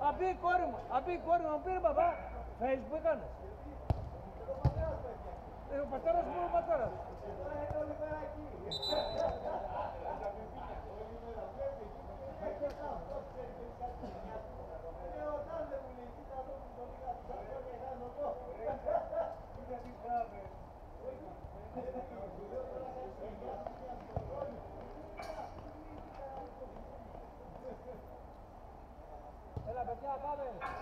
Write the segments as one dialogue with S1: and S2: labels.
S1: Abi koruma, abi koruma, bir baba. Facebook anı. Eu pataras por pataras. Thank you. La perdía, Pavel.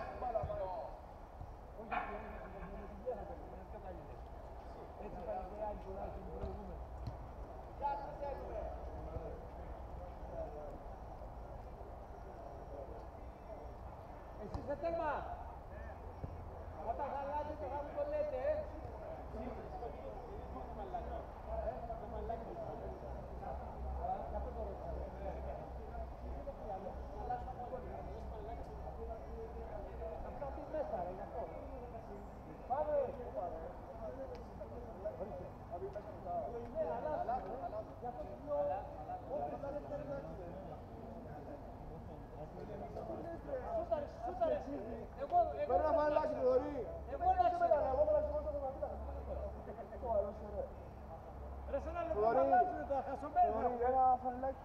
S2: خلاك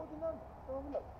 S2: قلت لهم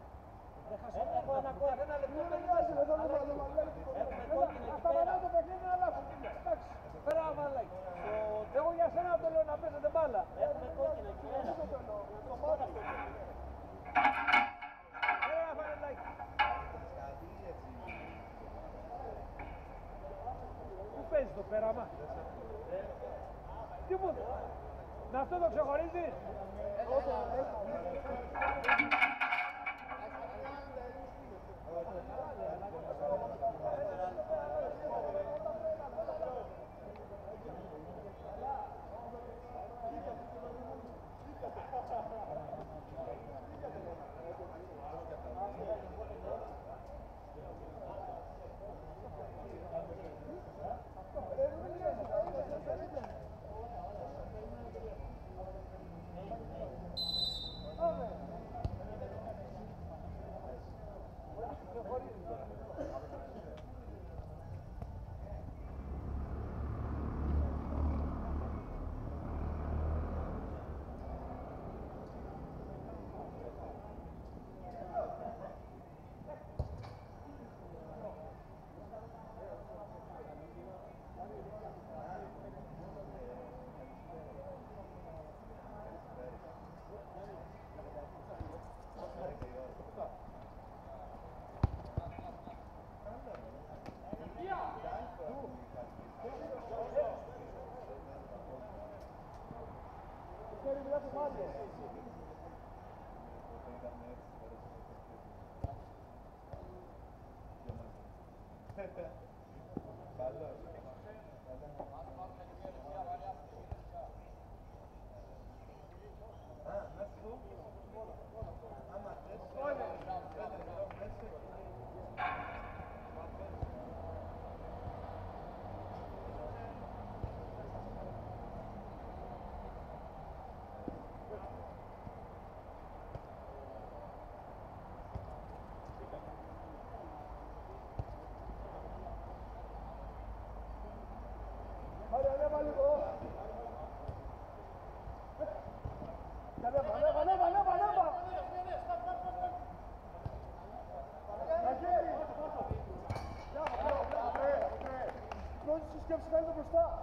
S2: Σκέψη καλύτερα μπροστά.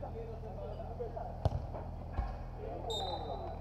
S2: Thank you.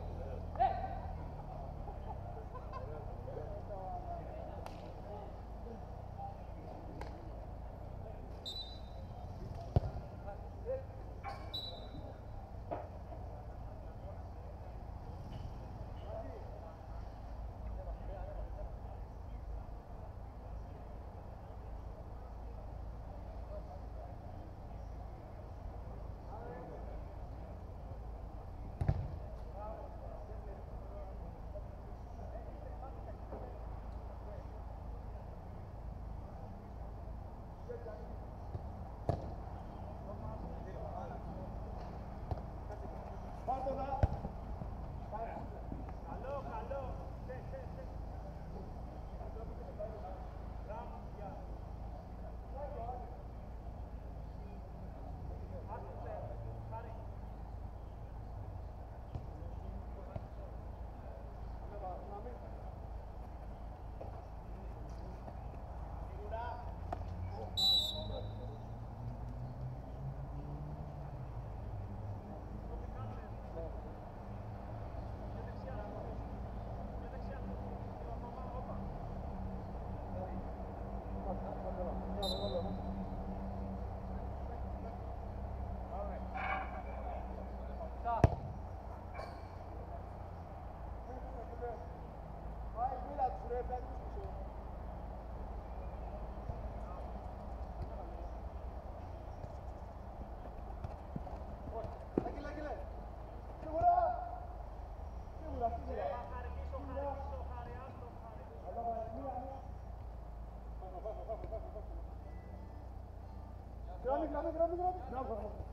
S2: গ্রামে গ্রামে গ্রামে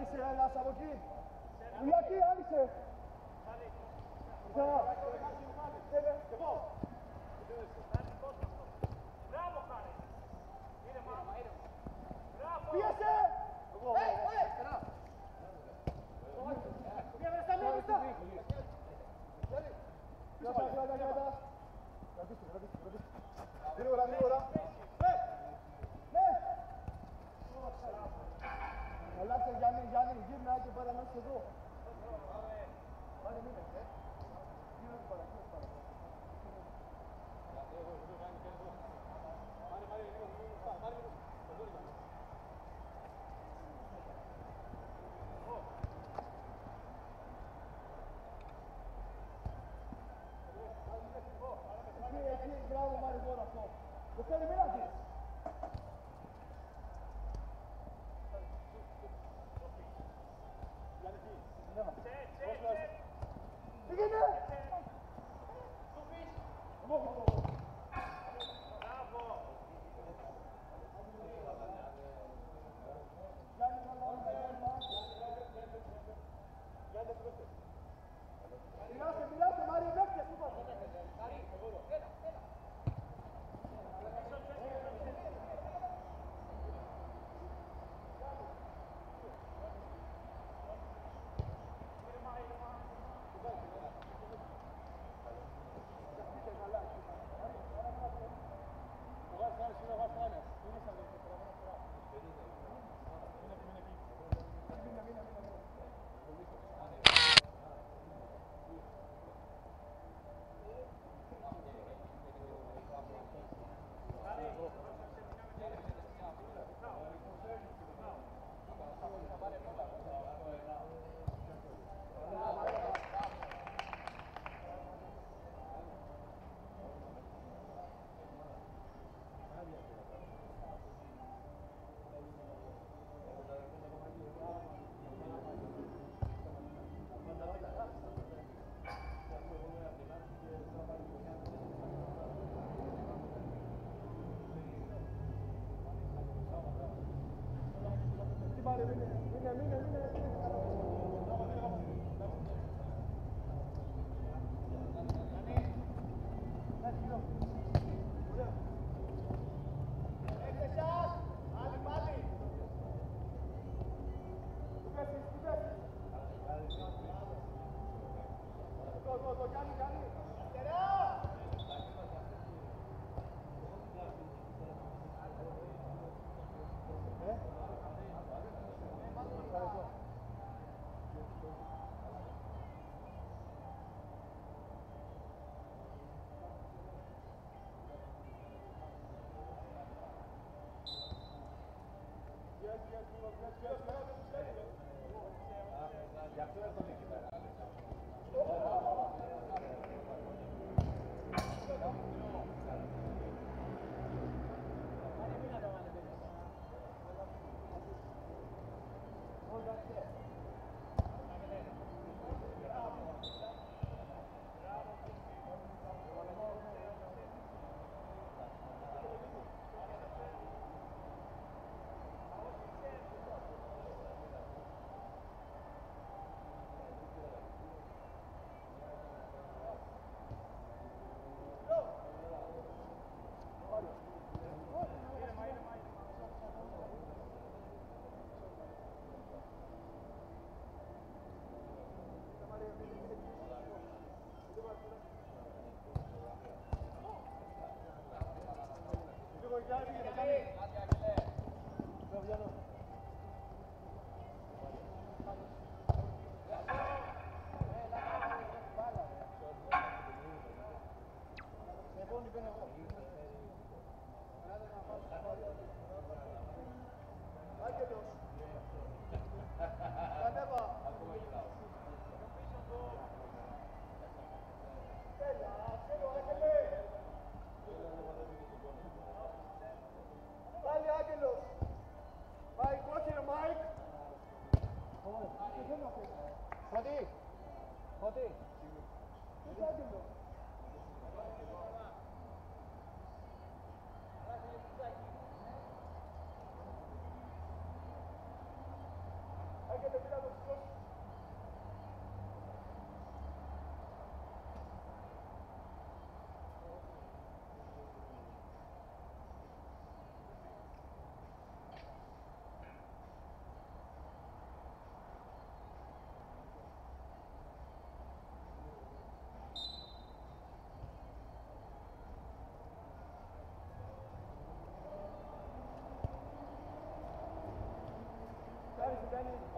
S2: άνοιξε, Ελλάς από εκεί. Ουλιακή, άνοιξε. Μπράβο, Χάρη.
S3: Είναι μάμα, είναι. Μπράβο.
S2: Πίεσε.
S3: Ε, ε, Μια
S2: βρεστά, μια βρεστά. Κρατήστε, κρατήστε, κρατήστε.
S3: Γρήγορα, γρήγορα.
S2: Você é liberado disso.
S3: yes
S2: Fatih! Fatih! Dennis.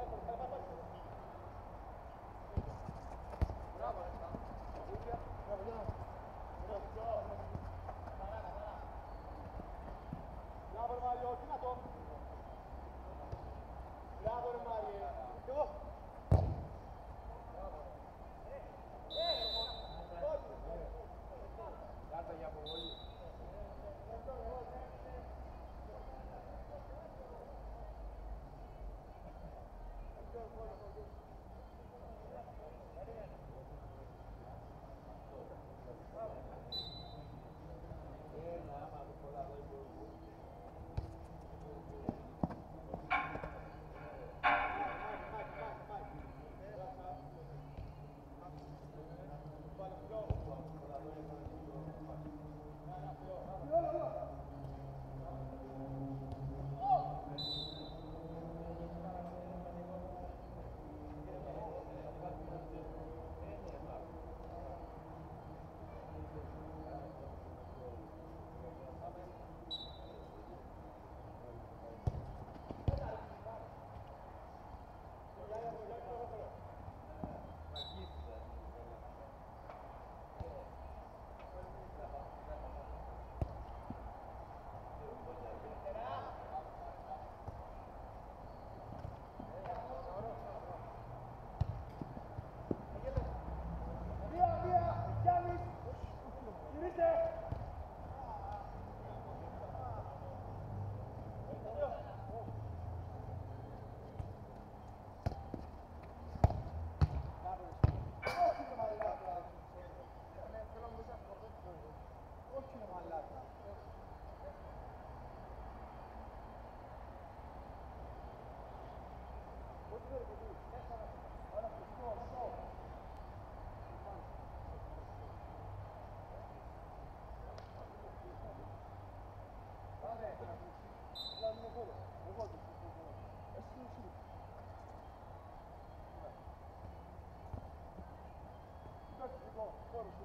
S2: Come on, come.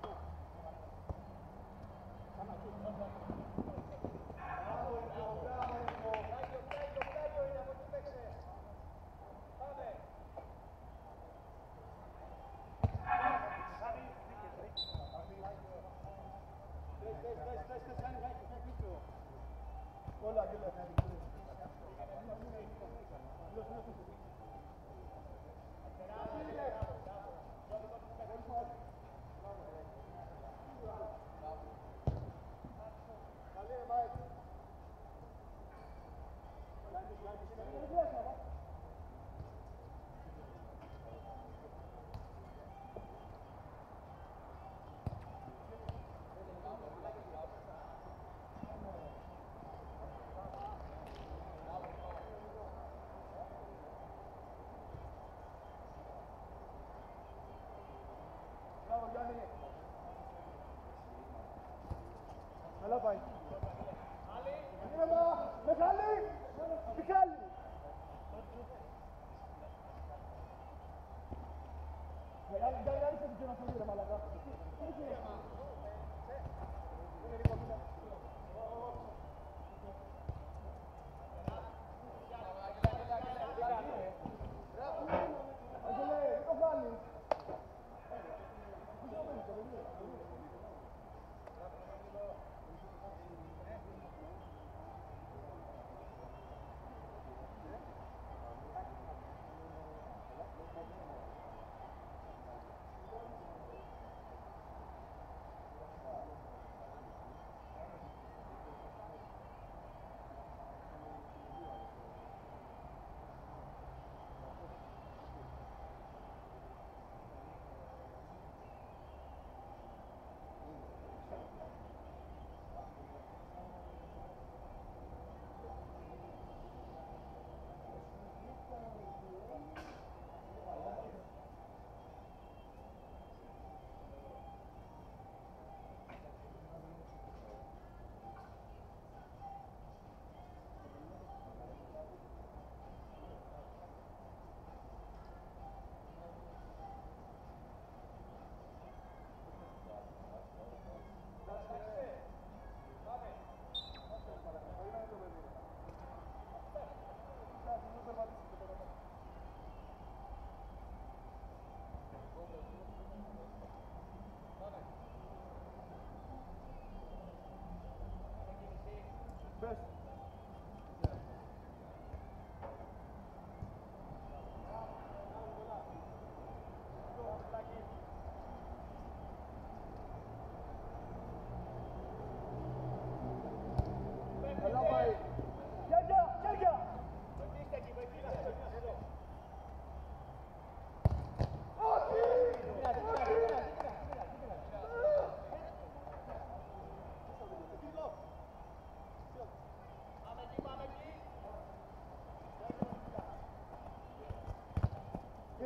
S2: 拜拜。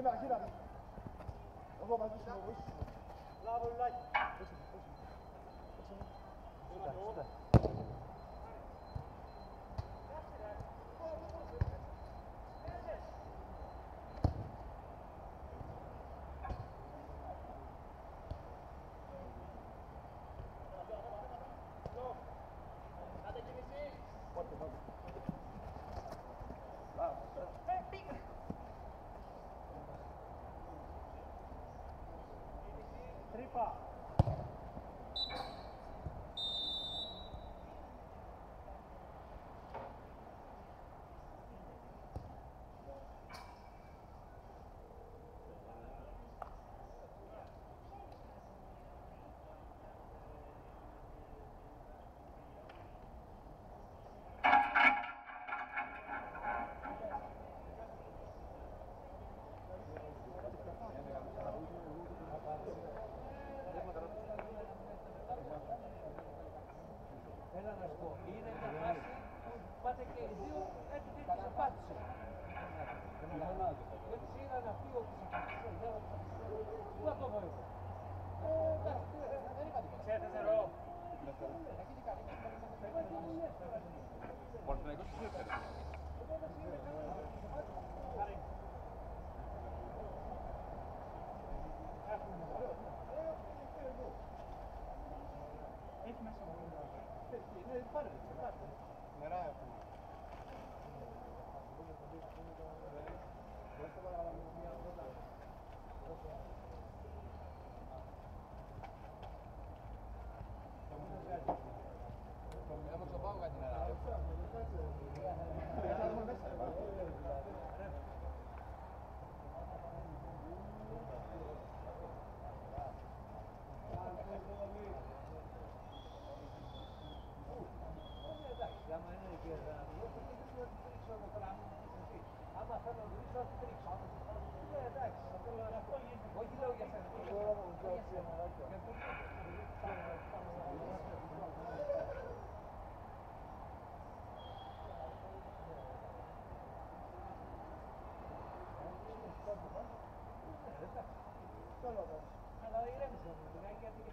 S2: 别拿去了，老婆把这洗，我洗，拉不来，不行，不行，不行。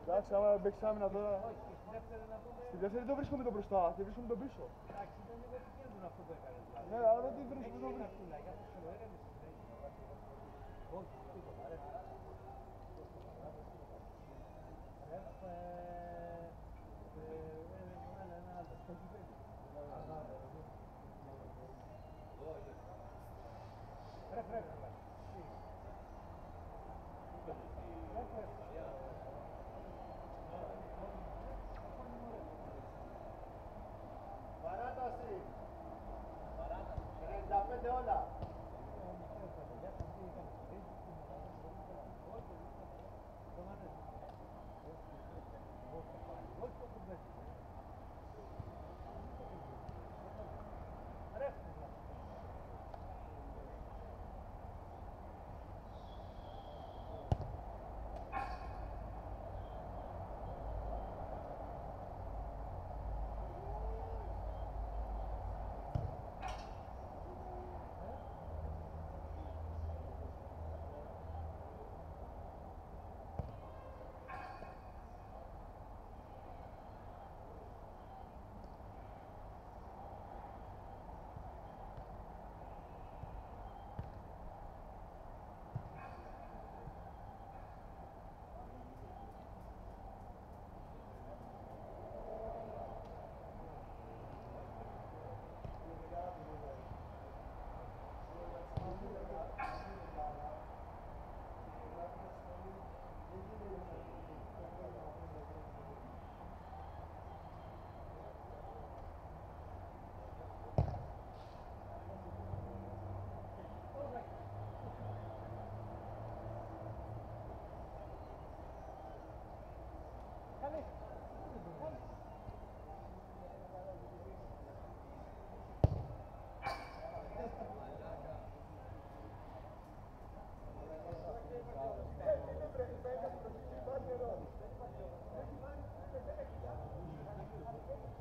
S2: Εντάξει, άμα παίξεις άμυνα τώρα. Όχι, και στην δεύτερη να πούμε. Στη δεύτερη δεν βρίσκομαι το μπροστά, τη βρίσκομαι το πίσω. Εντάξει, ήταν λίγο επικίνδυνο αυτό που έκανε. δηλαδή. Ναι, αλλά δεν τη Έχει βρίσκομαι το γίνει μπροστά. αυτούλα, για αυτό ξέρω, ηρέμησε. Όχι, τίποτα, ρε. Ρε, ε, ε,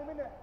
S2: in a minute.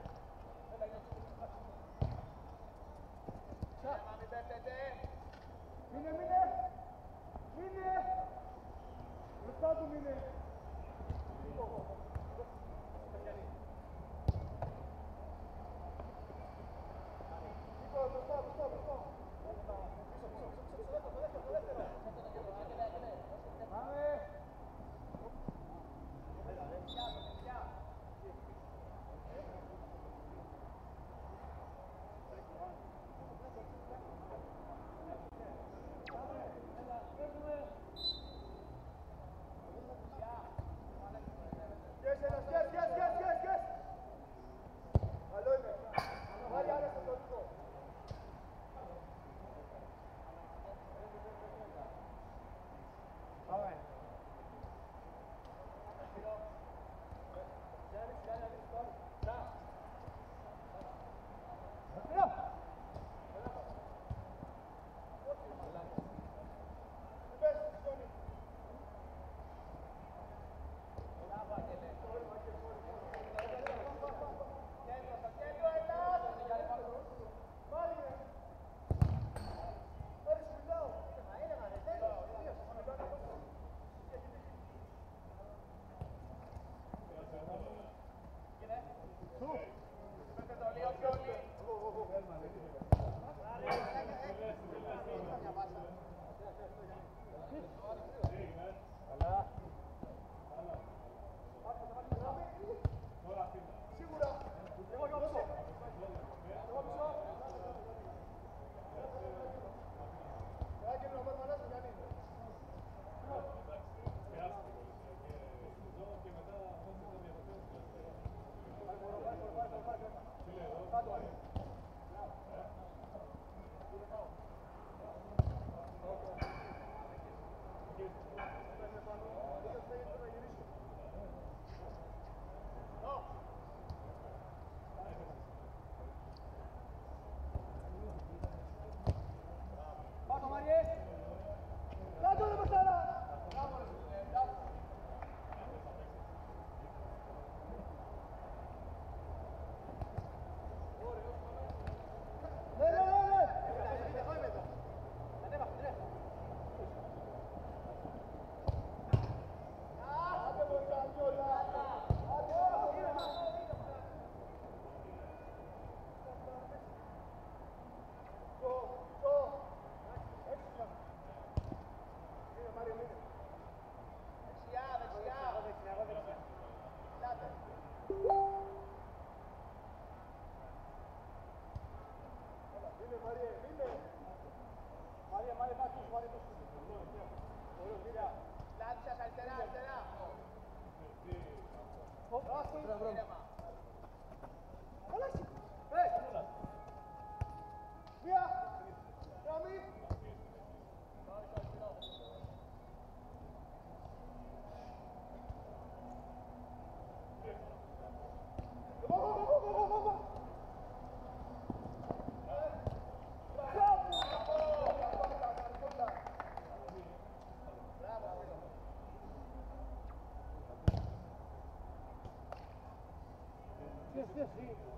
S3: 15.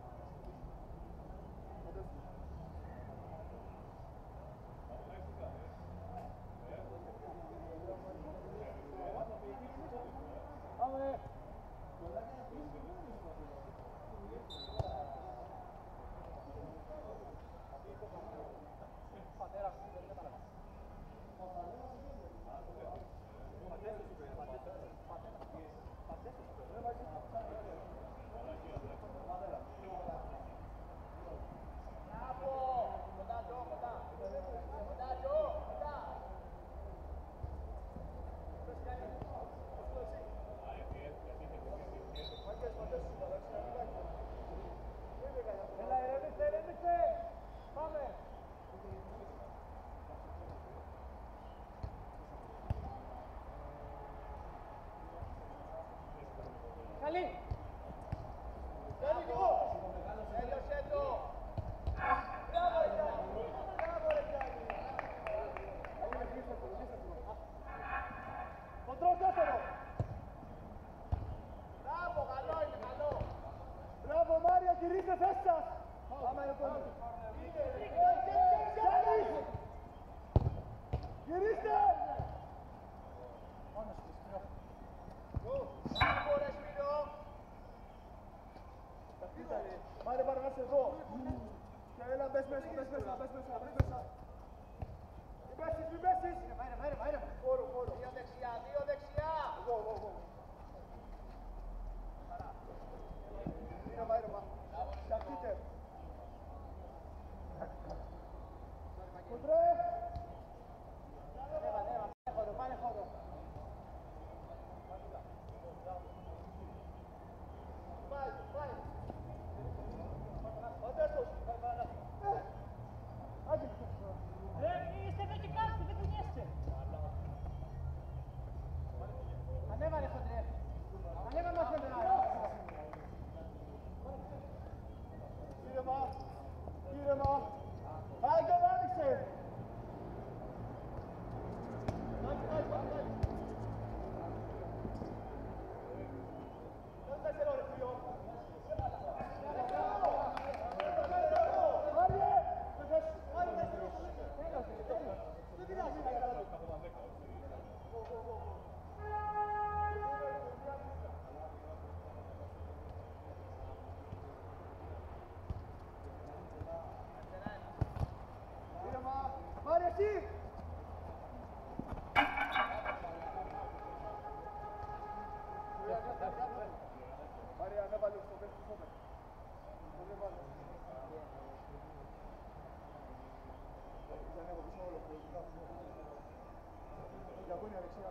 S2: Stürmer. buena elección.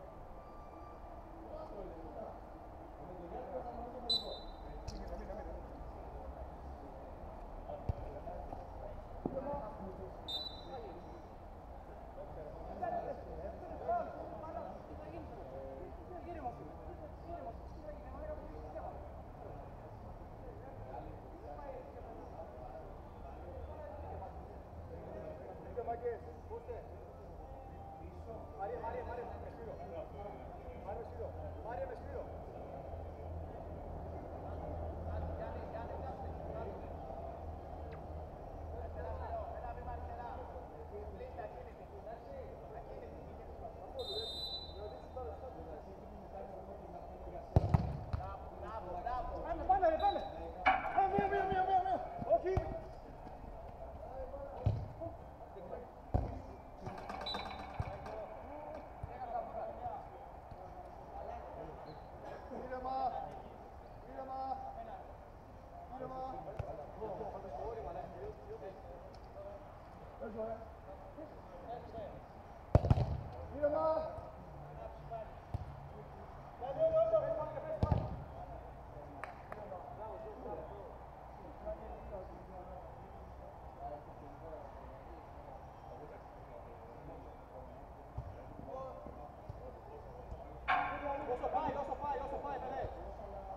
S2: Nosso pai, nosso pai, nosso pai, peraí.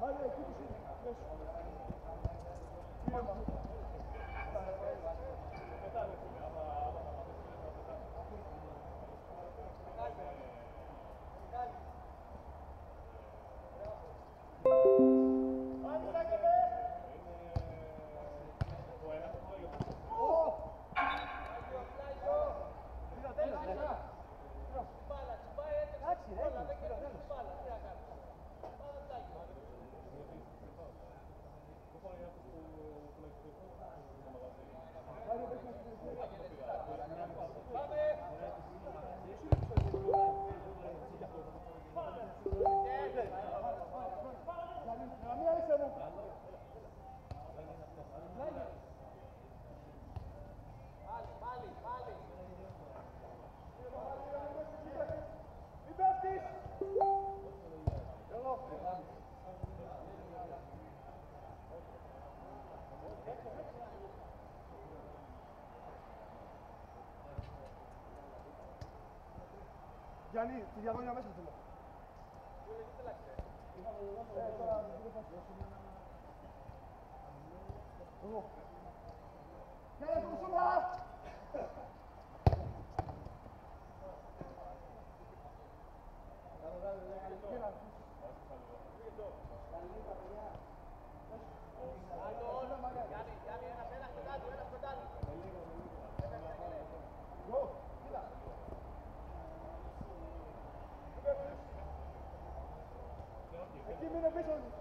S2: Olha aí, tudo junto. Vamos. κάνει τη διαγωνία μέσα θέλω. Πού λέγεται
S3: λάξε.
S2: Ich bin ein bisschen...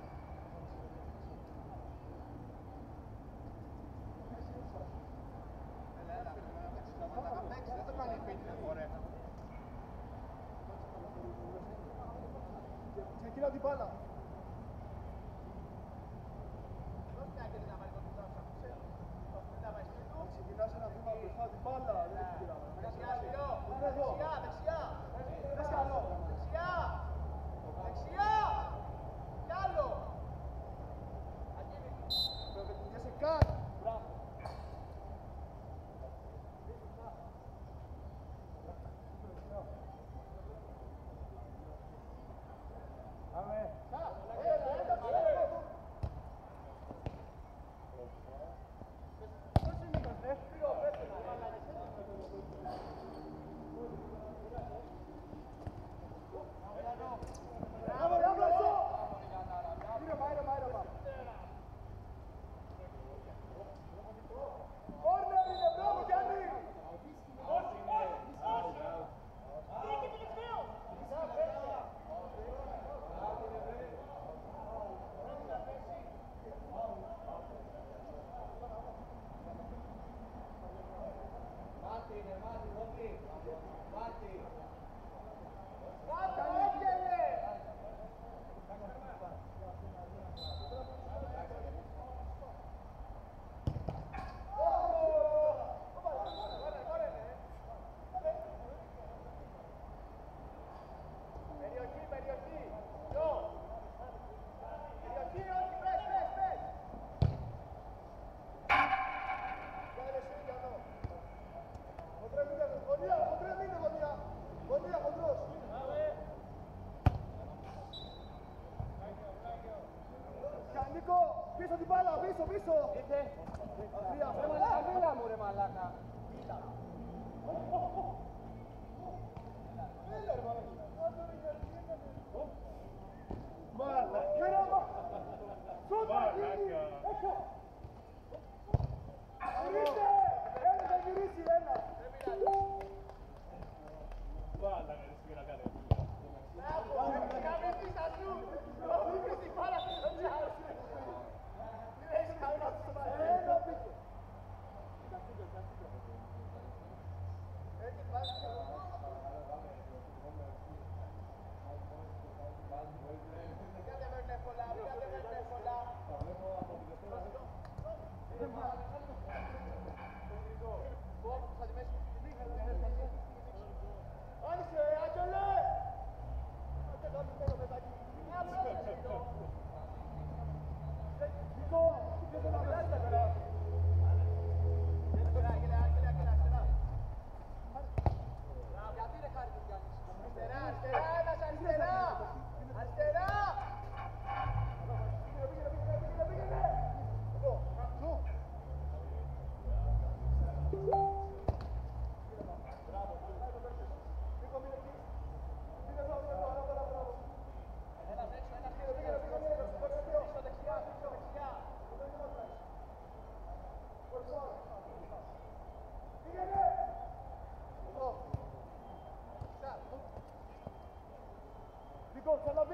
S3: Bate.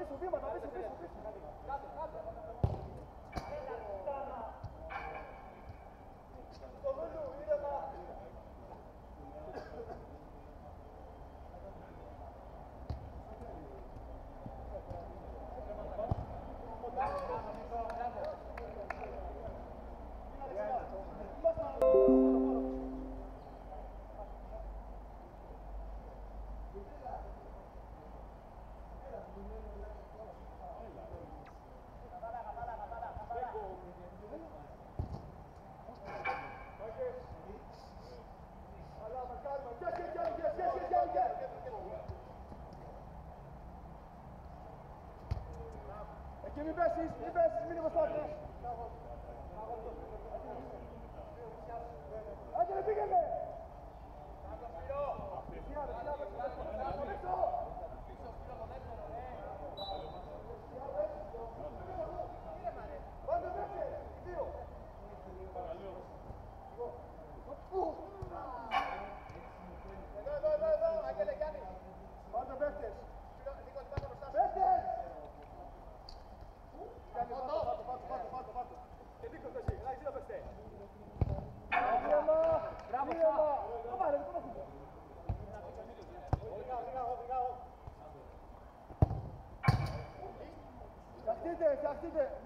S2: 手臂嘛，打的是非手臂型的，加
S3: 点加点。
S2: Francis. 这个。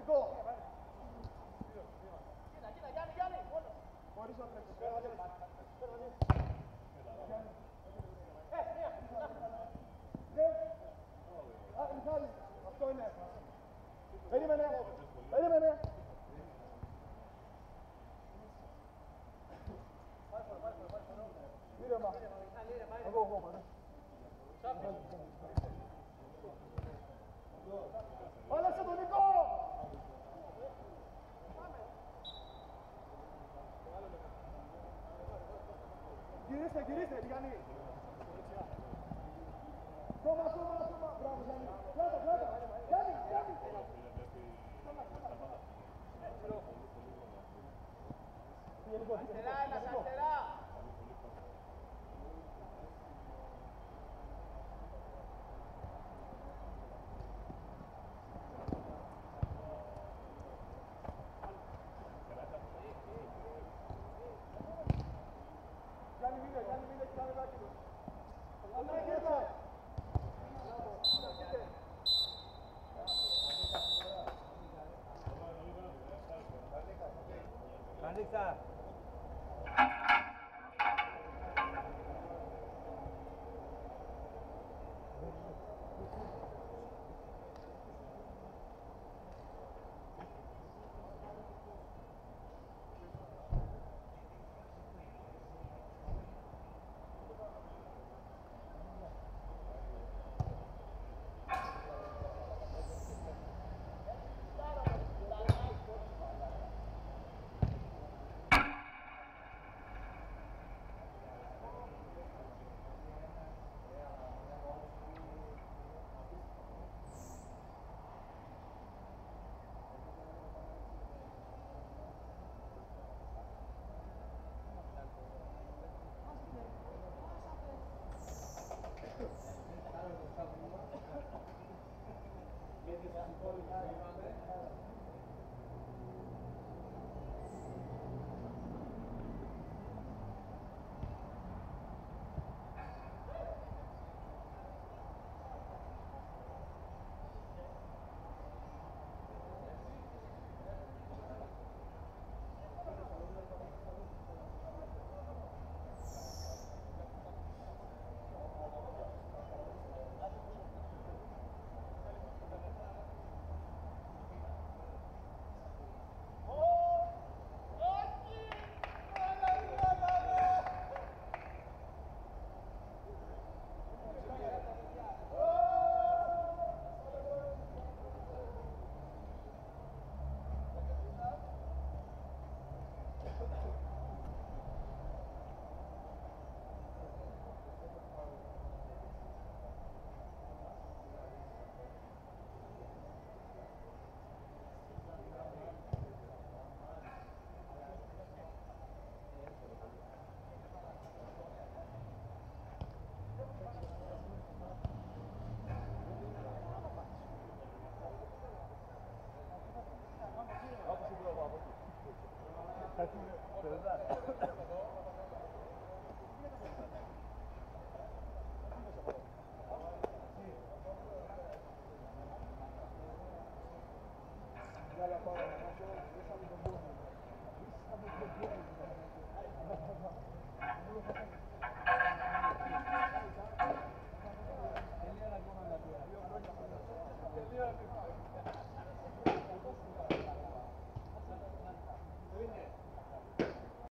S3: ศึกษา 还是说，是？